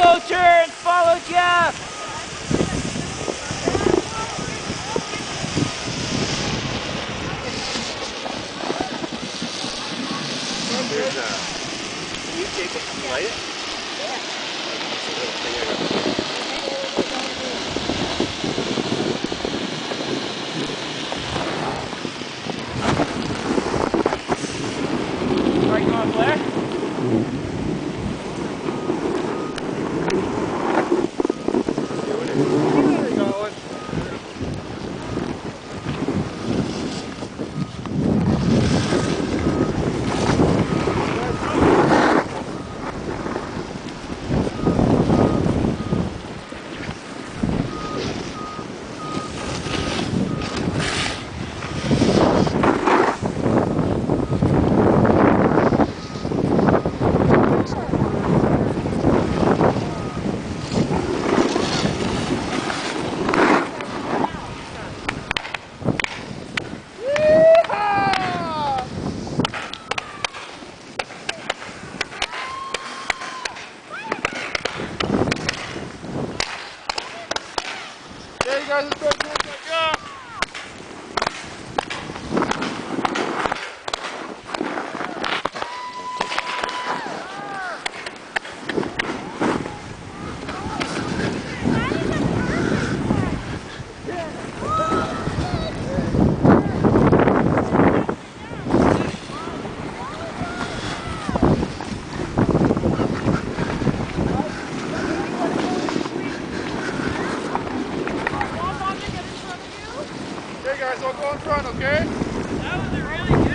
Elbow turns, follow Jeff. There's a, uh, you take it, you light it? Yeah. There you guys, let's go, go, go, go in front, okay?